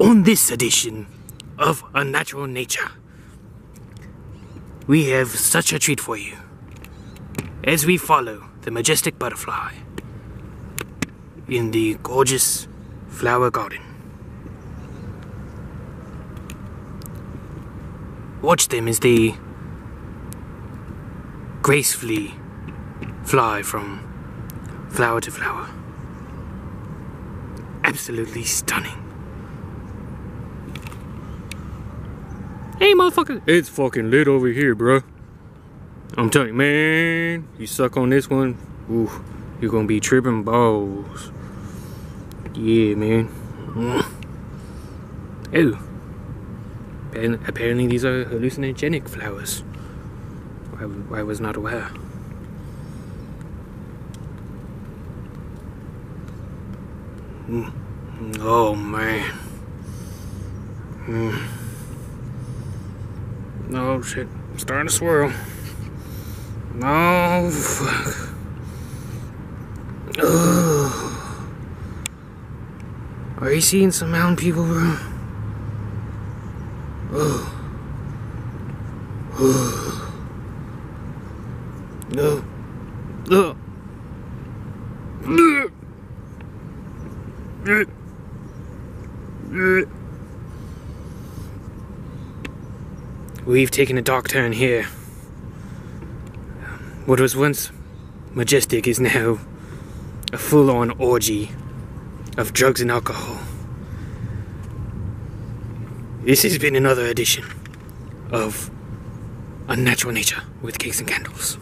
On this edition of Unnatural Nature, we have such a treat for you as we follow the majestic butterfly in the gorgeous flower garden. Watch them as they gracefully fly from flower to flower. Absolutely stunning. Hey, motherfucker! It's fucking lit over here, bro. I'm telling you, man, you suck on this one, ooh, you're gonna be tripping balls. Yeah, man. Oh. Apparently these are hallucinogenic flowers. I, I was not aware. Mm. Oh man. Mm. Oh shit. I'm starting to swirl. Oh fuck. Ugh. Are you seeing some mountain people, bro? Oh. Oh. No. No. We've taken a dark turn here. What was once majestic is now a full on orgy of drugs and alcohol. This has been another edition of Unnatural Nature with Cakes and Candles.